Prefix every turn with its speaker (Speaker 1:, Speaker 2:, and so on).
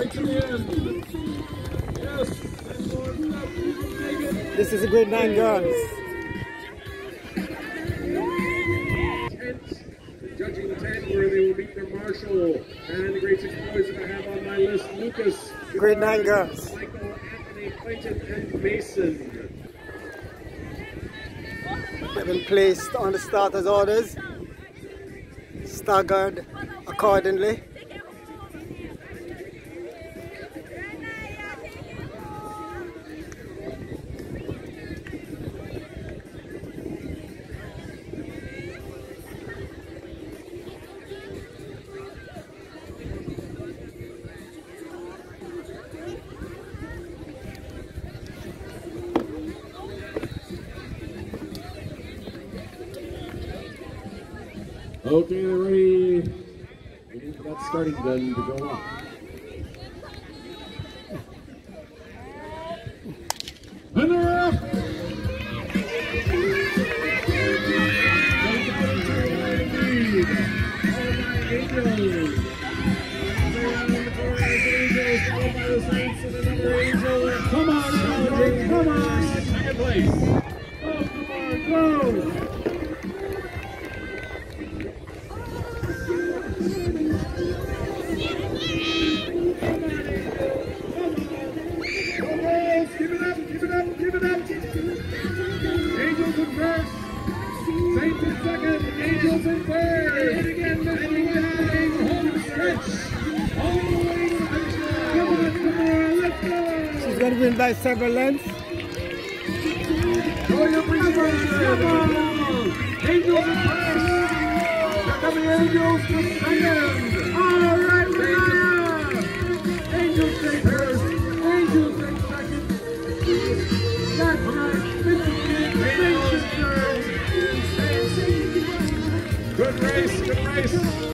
Speaker 1: Right to the end. Yes. And more left. You can make it.
Speaker 2: This is a 9 girls.
Speaker 1: Tenth, Judging 10 where they will meet their marshal. And the great 6 boys that I have on my list, Lucas.
Speaker 2: Grade 9 girls.
Speaker 1: Michael, Anthony, Clayton, and Mason.
Speaker 2: They've been placed on the starters orders, staggered accordingly.
Speaker 1: Okay, they're ready. Waiting for that starting gun to go off. And they're off! Come on, Angel, come on! Second place. Oh, come on, go! First. Saints in second. Angels in third. Hit again, Heading down. Home stretch. All the way to the finish. Come on, come on, let's go.
Speaker 2: She's going to win by several lengths.
Speaker 1: Going up with the bird. Come on. Angels in first. Here come the Angels to second. All right, Renata. Good race, good race.